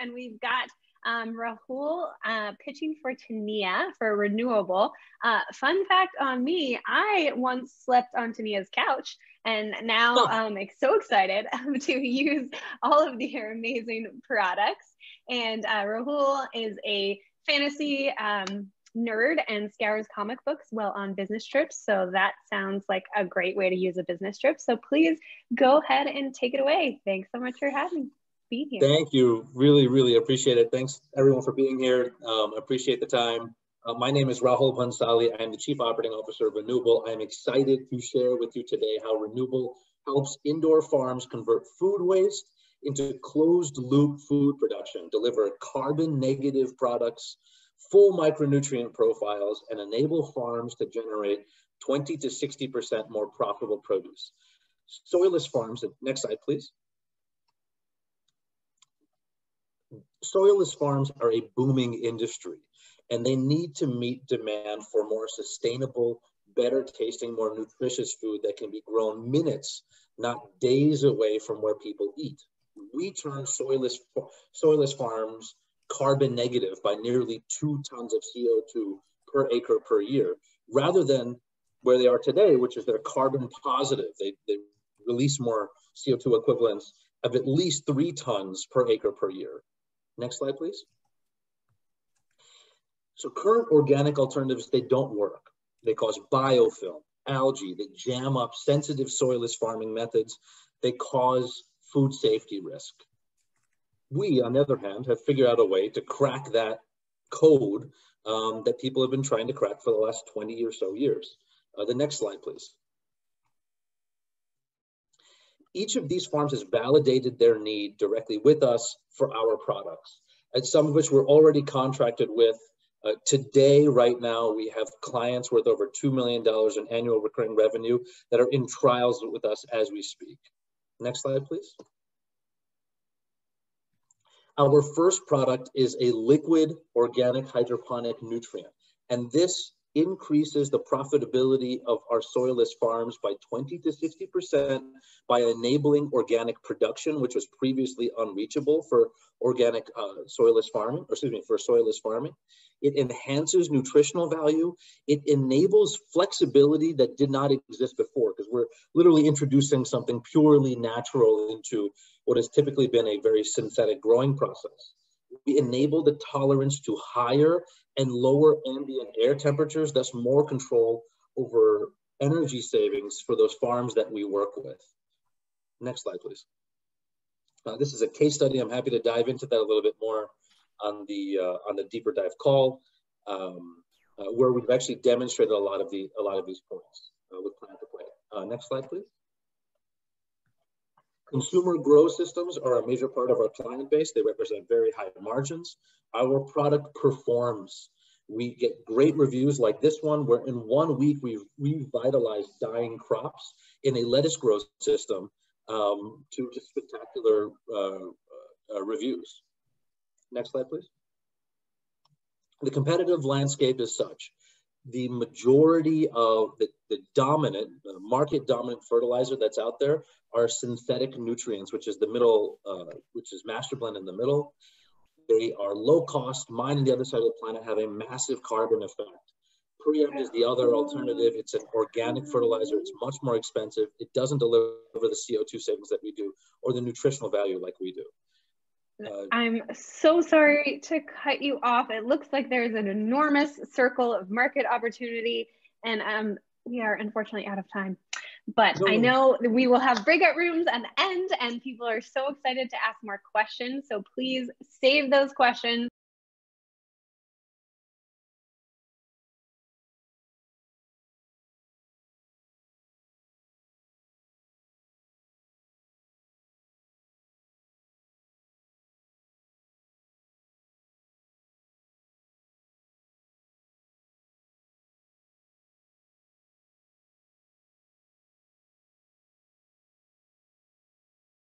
and we've got um, Rahul uh, pitching for Tinia for Re-Nuble. Uh, fun fact on me, I once slept on Tinia's couch and now oh. I'm so excited to use all of their amazing products. And uh, Rahul is a fantasy um, nerd and scours comic books while on business trips. So that sounds like a great way to use a business trip. So please go ahead and take it away. Thanks so much for having me here. Thank you. Really, really appreciate it. Thanks everyone for being here. Um, appreciate the time. Uh, my name is Rahul Bhansali. I am the Chief Operating Officer of Re-Nuble. I am excited to share with you today how Re-Nuble helps indoor farms convert food waste into closed loop food production, deliver carbon negative products, full micronutrient profiles, and enable farms to generate 20 to 60% more profitable produce. Soilless farms, next slide please. Soilless farms are a booming industry and they need to meet demand for more sustainable, better tasting, more nutritious food that can be grown minutes, not days away from where people eat. We turn soilless, soilless farms carbon negative by nearly two tons of CO2 per acre per year, rather than where they are today, which is they're carbon positive. They, they release more CO2 equivalents of at least three tons per acre per year. Next slide, please. So current organic alternatives, they don't work. They cause biofilm, algae, they jam up sensitive soilless farming methods. They cause food safety risk. We, on the other hand, have figured out a way to crack that code um, that people have been trying to crack for the last 20 or so years. Uh, the next slide, please. Each of these farms has validated their need directly with us for our products, and some of which we're already contracted with. Uh, today, right now, we have clients worth over $2 million in annual recurring revenue that are in trials with us as we speak. Next slide, please. Our first product is a liquid organic hydroponic nutrient. And this increases the profitability of our soilless farms by 20 to 60% by enabling organic production, which was previously unreachable for organic uh, soilless farming, or excuse me, for soilless farming. It enhances nutritional value. It enables flexibility that did not exist before because we're literally introducing something purely natural into what has typically been a very synthetic growing process. We enable the tolerance to higher and lower ambient air temperatures, thus more control over energy savings for those farms that we work with. Next slide, please. Uh, this is a case study. I'm happy to dive into that a little bit more on the uh, on the deeper dive call, um, uh, where we've actually demonstrated a lot of the a lot of these points uh, with plant to play. Uh, next slide, please. Consumer grow systems are a major part of our client base. They represent very high margins. Our product performs. We get great reviews like this one, where in one week we've revitalized dying crops in a lettuce grow system um, to just spectacular uh, uh, reviews. Next slide, please. The competitive landscape is such the majority of the, the dominant, the market dominant fertilizer that's out there are synthetic nutrients, which is the middle, uh, which is master blend in the middle. They are low cost. Mine on the other side of the planet have a massive carbon effect. Preem is the other alternative. It's an organic fertilizer. It's much more expensive. It doesn't deliver the CO2 savings that we do or the nutritional value like we do. Uh, I'm so sorry to cut you off. It looks like there's an enormous circle of market opportunity, and um, we are unfortunately out of time. But no. I know we will have breakout rooms at the end, and people are so excited to ask more questions. So please save those questions